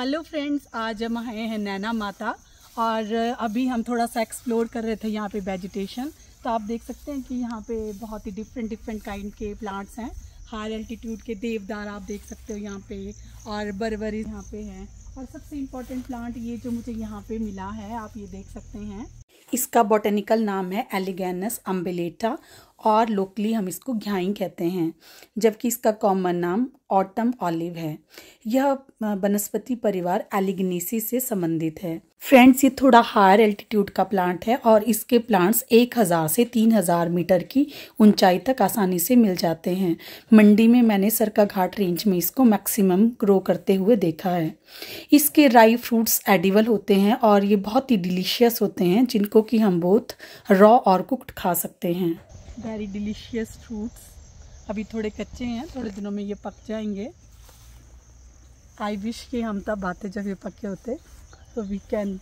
Hello friends, आज हम आए हैं नैना माता और अभी हम थोड़ा सा एक्सप्लोर कर रहे थे यहाँ पे वेजिटेशन तो आप देख सकते हैं कि यहाँ पे बहुत ही डिफरेंट डिफरेंट काइंड के प्लांट्स हैं। हाई एल्टीट्यूड के देवदार आप देख सकते हो यहाँ पे और बरबरी यहाँ पे हैं। और सबसे इम्पोर्टेंट प्लांट ये जो मुझे यहाँ पे मिला है, आप ये देख सकते हैं। इसका बोटेनिकल नाम है एलिगेनस अम्बेलेटा और लोकली हम इसको घ्याई कहते हैं, जबकि इसका कॉमन नाम ऑटम ऑलिव है। यह वनस्पति परिवार एलिग्नेसी से संबंधित है। फ्रेंड्स ये थोड़ा हायर एल्टीट्यूड का प्लांट है और इसके प्लांट्स 1000 से 3000 मीटर की ऊंचाई तक आसानी से मिल जाते हैं। मंडी में मैंने सरका घाट रेंज में इसको मैक्सिमम ग्रो करते हुए देखा है। इसके राई फ्रूट्स एडिबल होते हैं और ये बहुत ही डिलीशियस होते हैं, जिनको कि हम बहुत रॉ और कुकड खा सकते हैं। वेरी डिलीशियस फ्रूट्स अभी थोड़े कच्चे हैं, थोड़े दिनों में ये पक जाएँगे। आई विश कि हम तब आते जब ये पके होते। तो we can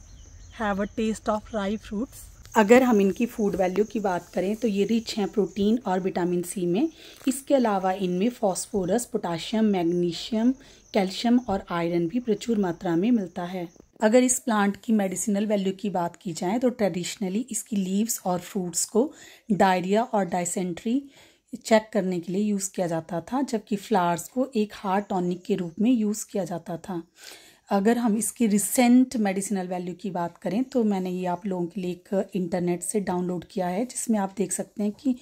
have a taste of ripe fruits अगर हम इनकी फ़ूड वैल्यू की बात करें तो ये रिच हैं प्रोटीन और विटामिन सी में। इसके अलावा इनमें फॉस्फोरस पोटाशियम मैग्नीशियम कैल्शियम और आयरन भी प्रचुर मात्रा में मिलता है। अगर इस प्लांट की मेडिसिनल वैल्यू की बात की जाए तो ट्रेडिशनली इसकी लीव्स और फ्रूट्स को डायरिया और डायसेंट्री चेक करने के लिए यूज़ किया जाता था, जबकि फ्लावर्स को एक हार्ट टॉनिक के रूप में यूज़ किया जाता था। अगर हम इसकी रिसेंट मेडिसिनल वैल्यू की बात करें तो मैंने ये आप लोगों के लिए एक इंटरनेट से डाउनलोड किया है, जिसमें आप देख सकते हैं कि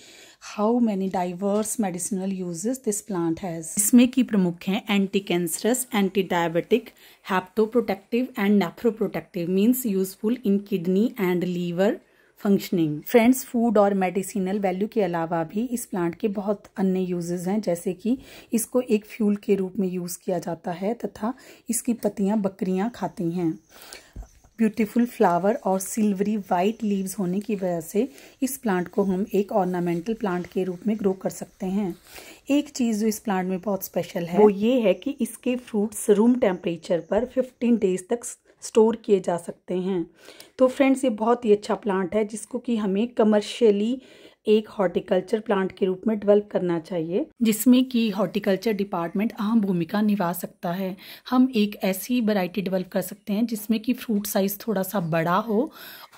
how many diverse medicinal uses this plant has इसमें की प्रमुख हैं anti cancerous anti diabetic hepatoprotective and nephroprotective means useful in kidney and liver functioning friends food और मेडिसिनल वैल्यू के अलावा भी इस प्लांट के बहुत अन्य यूजेस हैं, जैसे कि इसको एक फ्यूल के रूप में यूज़ किया जाता है तथा इसकी पत्तियाँ, बकरियाँ खाती हैं। ब्यूटीफुल फ्लावर और सिल्वरी वाइट लीव्स होने की वजह से इस प्लांट को हम एक ऑर्नामेंटल प्लांट के रूप में ग्रो कर सकते हैं। एक चीज़ जो इस प्लांट में बहुत स्पेशल है, वो ये है कि इसके फ्रूट्स रूम टेम्परेचर पर 15 डेज़ तक स्टोर किए जा सकते हैं। तो फ्रेंड्स, ये बहुत ही अच्छा प्लांट है जिसको कि हमें कमर्शियली एक हॉर्टिकल्चर प्लांट के रूप में डेवलप करना चाहिए, जिसमें कि हॉर्टिकल्चर डिपार्टमेंट अहम भूमिका निभा सकता है। हम एक ऐसी वैरायटी डेवलप कर सकते हैं, जिसमें कि फ्रूट साइज़ थोड़ा सा बड़ा हो,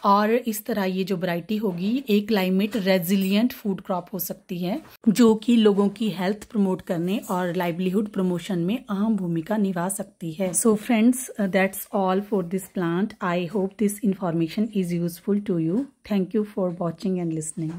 और इस तरह ये जो वैरायटी होगी, एक क्लाइमेट रेजिलियंट फ़ूड क्रॉप हो सकती है, जो कि लोगों की हेल्थ प्रमोट करने और लाइवलीहुड प्रमोशन में अहम भूमिका निभा सकती है। So friends that's all for this plant I hope this information is useful to you thank you for watching and listening